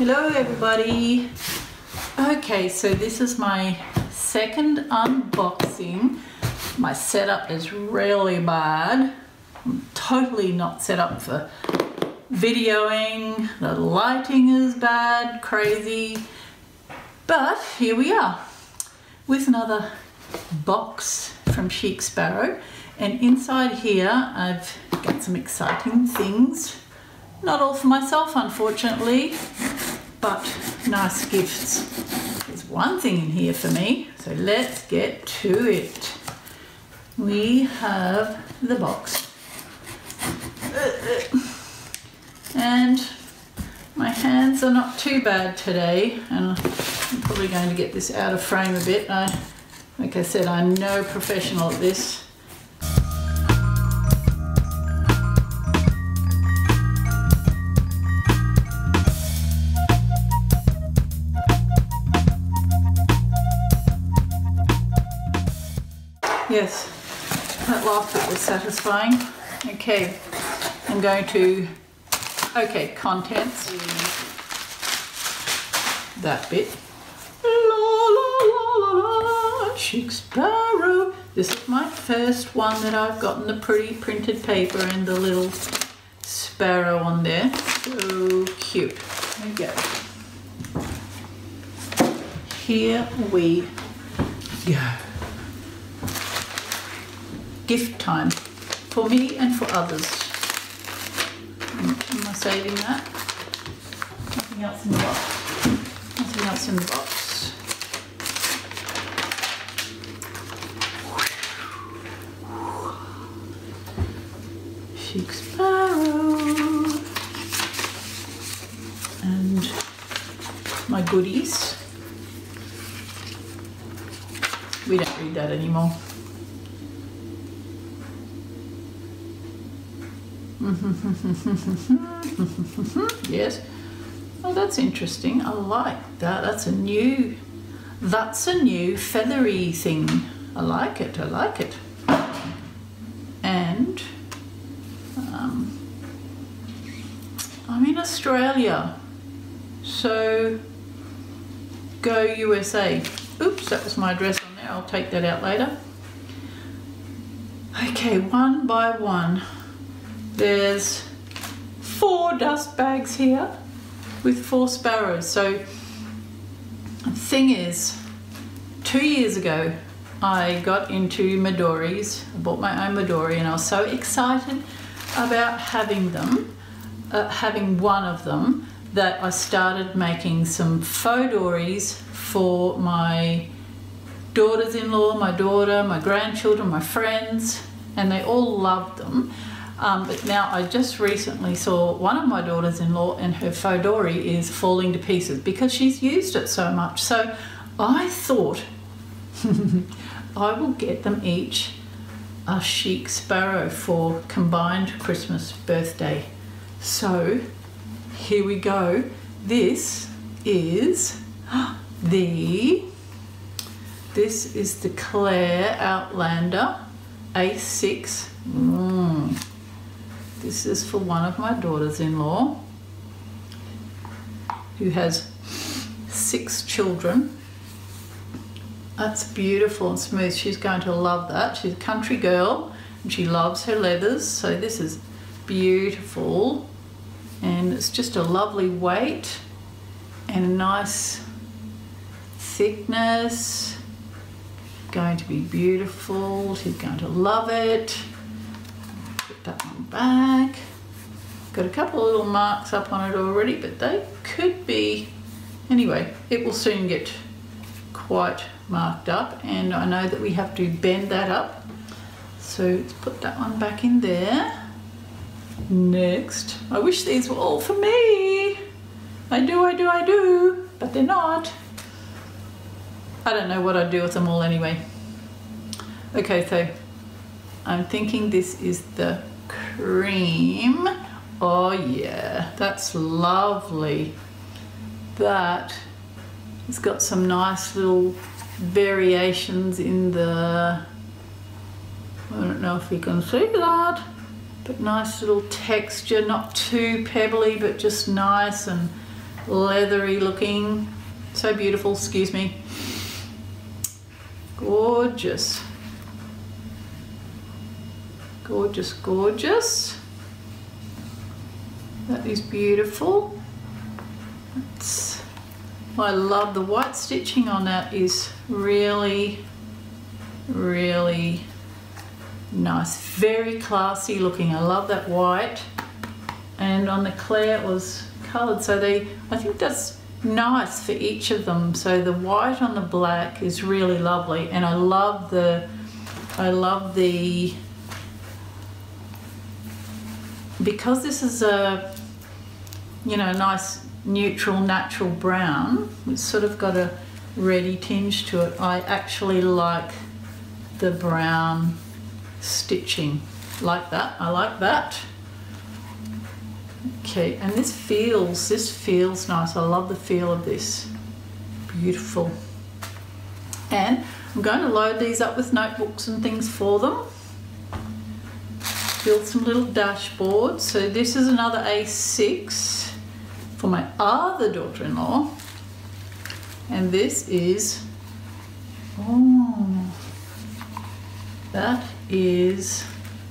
Hello everybody. Okay, so this is my second unboxing. My setup is really bad. I'm totally not set up for videoing. The lighting is bad, crazy. But here we are with another box from Chic Sparrow. And inside here, I've got some exciting things. Not all for myself, unfortunately, but nice gifts. There's one thing in here for me, so let's get to it. We have the box. And my hands are not too bad today, and I'm probably going to get this out of frame a bit. I, like I said, I'm no professional at this. Satisfying. Okay, I'm going to, okay, contents. That bit. La la la la la, Sparrow. This is my first one that I've gotten the pretty printed paper and the little sparrow on there. So cute. There we go. Here we go gift time for me and for others. Am I saving that? Nothing else in the box. Nothing else in the box. Chic. And my goodies. We don't read that anymore. yes. Oh, that's interesting. I like that. That's a new, that's a new feathery thing. I like it. I like it. And um, I'm in Australia, so go USA. Oops, that was my address on there. I'll take that out later. Okay, one by one. There's four dust bags here with four sparrows. So the thing is, two years ago, I got into Midoris. I bought my own Midori and I was so excited about having them, uh, having one of them, that I started making some faux dories for my daughters-in-law, my daughter, my grandchildren, my friends, and they all loved them. Um, but now I just recently saw one of my daughters-in-law and her faux dory is falling to pieces because she's used it so much. So I thought I will get them each a chic sparrow for combined Christmas birthday. So here we go. This is the this is the Claire Outlander A6. Mm. This is for one of my daughters-in-law who has six children. That's beautiful and smooth. She's going to love that. She's a country girl and she loves her leathers. So this is beautiful and it's just a lovely weight and a nice thickness. Going to be beautiful. She's going to love it that one back. Got a couple of little marks up on it already, but they could be, anyway, it will soon get quite marked up and I know that we have to bend that up. So let's put that one back in there. Next, I wish these were all for me. I do, I do, I do, but they're not. I don't know what I'd do with them all anyway. Okay, so I'm thinking this is the cream. Oh yeah, that's lovely. That has got some nice little variations in the, I don't know if you can see that, but nice little texture, not too pebbly, but just nice and leathery looking. So beautiful, excuse me. Gorgeous. Gorgeous, gorgeous. That is beautiful. It's, I love the white stitching on that is really, really nice. Very classy looking. I love that white. And on the Claire it was coloured. So they, I think that's nice for each of them. So the white on the black is really lovely. And I love the, I love the, because this is a, you know, nice neutral natural brown, it's sort of got a reddy tinge to it. I actually like the brown stitching like that. I like that. Okay, and this feels, this feels nice. I love the feel of this. Beautiful. And I'm going to load these up with notebooks and things for them. Build some little dashboards. So this is another A6 for my other daughter-in-law. And this is, oh, that is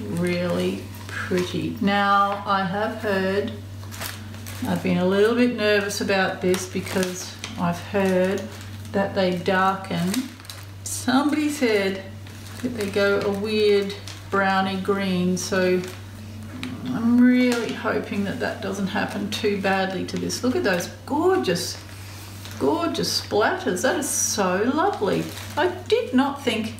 really pretty. Now, I have heard, I've been a little bit nervous about this because I've heard that they darken. Somebody said that they go a weird browny green, so I'm really hoping that that doesn't happen too badly to this. Look at those gorgeous, gorgeous splatters. That is so lovely. I did not think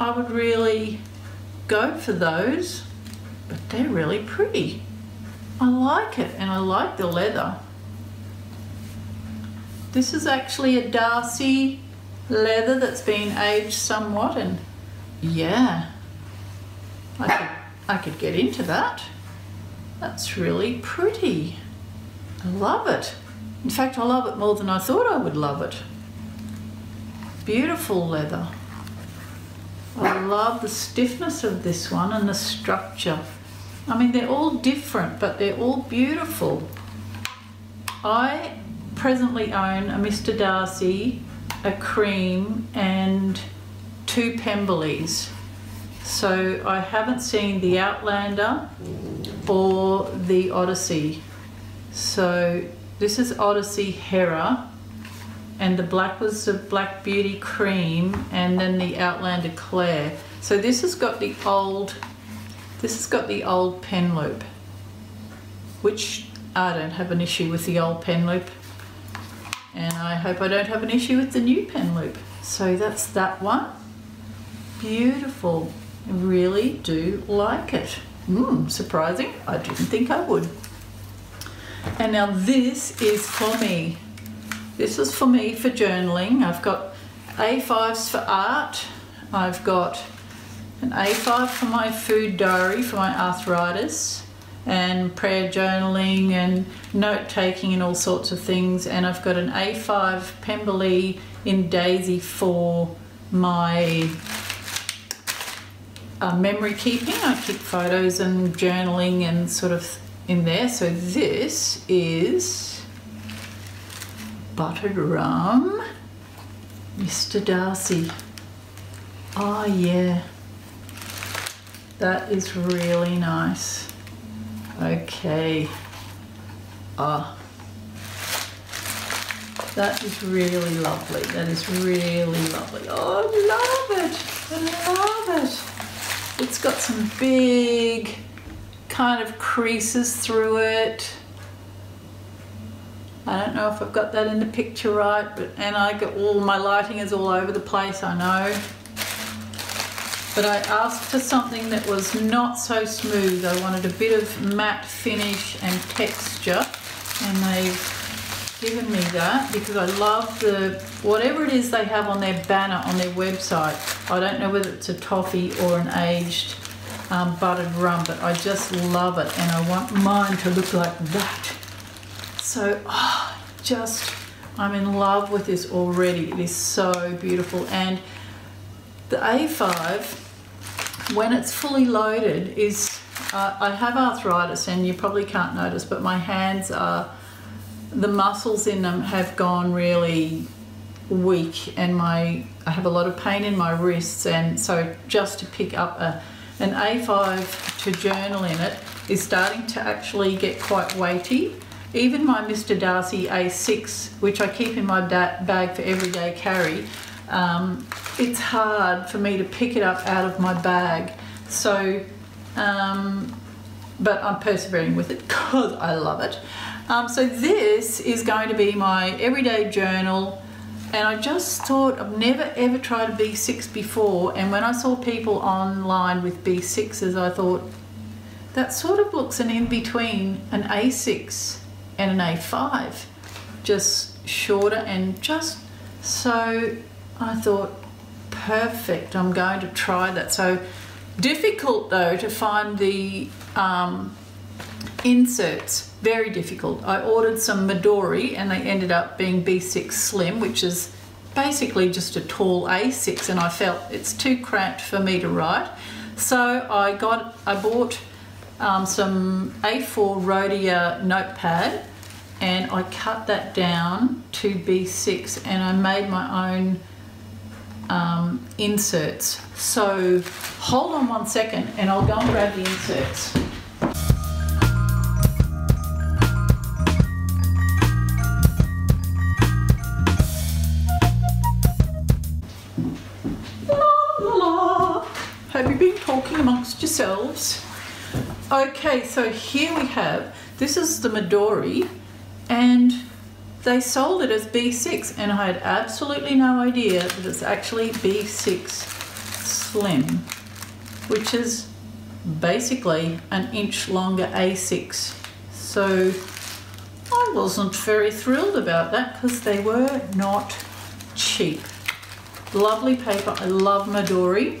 I would really go for those, but they're really pretty. I like it and I like the leather. This is actually a Darcy leather that's been aged somewhat and yeah, I could, I could get into that. That's really pretty. I love it. In fact, I love it more than I thought I would love it. Beautiful leather. I love the stiffness of this one and the structure. I mean, they're all different, but they're all beautiful. I presently own a Mr. Darcy, a cream, and two Pemberleys. So I haven't seen the Outlander or the Odyssey. So this is Odyssey Hera and the black was the Black Beauty Cream and then the Outlander Claire. So this has got the old, this has got the old pen loop, which I don't have an issue with the old pen loop. And I hope I don't have an issue with the new pen loop. So that's that one. Beautiful. Really do like it. Mmm, surprising. I didn't think I would. And now this is for me. This is for me for journaling. I've got A5s for art. I've got an A5 for my food diary for my arthritis and prayer journaling and note taking and all sorts of things. And I've got an A5 Pemberley in Daisy for my uh, memory keeping. I keep photos and journaling and sort of in there. So this is buttered rum. Mr. Darcy. Oh yeah. That is really nice. Okay. Ah. That is really lovely. That is really lovely. Oh, I love it. I love it. It's got some big kind of creases through it. I don't know if I've got that in the picture right, but and I got all my lighting is all over the place, I know. But I asked for something that was not so smooth. I wanted a bit of matte finish and texture, and they've given me that because I love the whatever it is they have on their banner on their website. I don't know whether it's a toffee or an aged um, buttered rum, but I just love it, and I want mine to look like that. So, oh, just, I'm in love with this already. It is so beautiful. And the A5, when it's fully loaded, is, uh, I have arthritis and you probably can't notice, but my hands are the muscles in them have gone really weak and my I have a lot of pain in my wrists and so just to pick up a an A5 to journal in it is starting to actually get quite weighty. Even my Mr. Darcy A6, which I keep in my bag for everyday carry, um, it's hard for me to pick it up out of my bag. So, um, but I'm persevering with it because I love it. Um, so this is going to be my everyday journal and I just thought I've never ever tried a B6 before and when I saw people online with B6s I thought that sort of looks an in-between an A6 and an A5 just shorter and just so I thought perfect I'm going to try that. So difficult though to find the um, inserts very difficult. I ordered some Midori and they ended up being B6 Slim, which is basically just a tall A6 and I felt it's too cramped for me to write. So I got, I bought um, some A4 Rhodia notepad and I cut that down to B6 and I made my own um, inserts. So hold on one second and I'll go and grab the inserts. Have you been talking amongst yourselves? Okay, so here we have, this is the Midori, and they sold it as B6, and I had absolutely no idea that it's actually B6 Slim, which is basically an inch longer A6. So I wasn't very thrilled about that because they were not cheap. Lovely paper, I love Midori.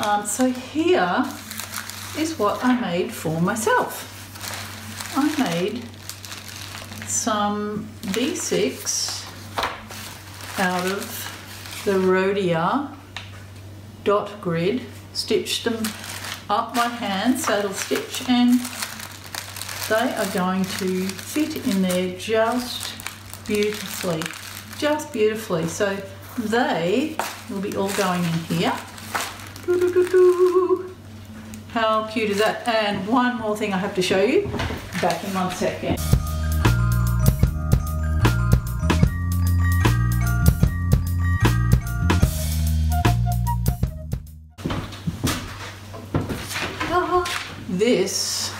Um, so here is what I made for myself. I made some B6 out of the Rhodia dot grid, stitched them up by hand, saddle stitch, and they are going to fit in there just beautifully, just beautifully. So they will be all going in here. How cute is that? And one more thing I have to show you. Back in one second. this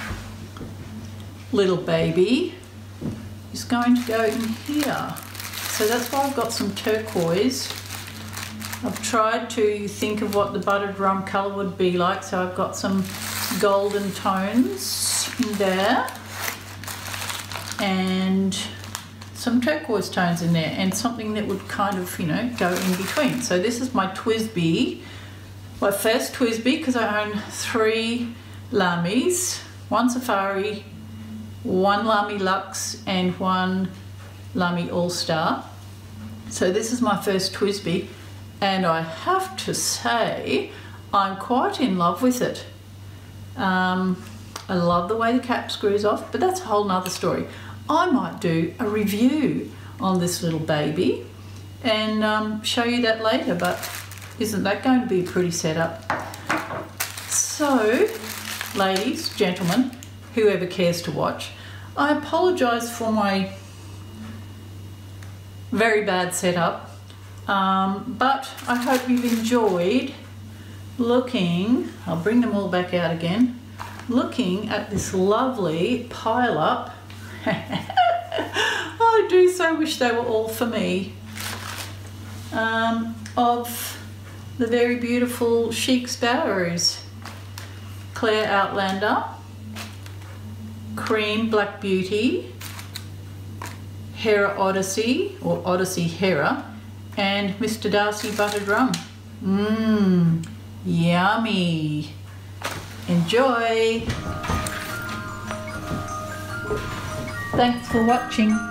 little baby is going to go in here. So that's why I've got some turquoise I've tried to think of what the buttered rum colour would be like, so I've got some golden tones in there and some turquoise tones in there and something that would kind of, you know, go in between. So this is my TWSBI, my first TWSBI because I own three Lamys, one Safari, one Lamy Luxe and one Lamy All Star. So this is my first TWSBI and I have to say I'm quite in love with it. Um, I love the way the cap screws off, but that's a whole nother story. I might do a review on this little baby and um, show you that later, but isn't that going to be a pretty setup? So, ladies, gentlemen, whoever cares to watch, I apologise for my very bad setup um, but I hope you've enjoyed looking, I'll bring them all back out again, looking at this lovely pile up. I do so wish they were all for me. Um, of the very beautiful chic sparrows. Claire Outlander, Cream Black Beauty, Hera Odyssey, or Odyssey Hera, and Mr. Darcy buttered rum. Mmm, yummy. Enjoy. Thanks for watching.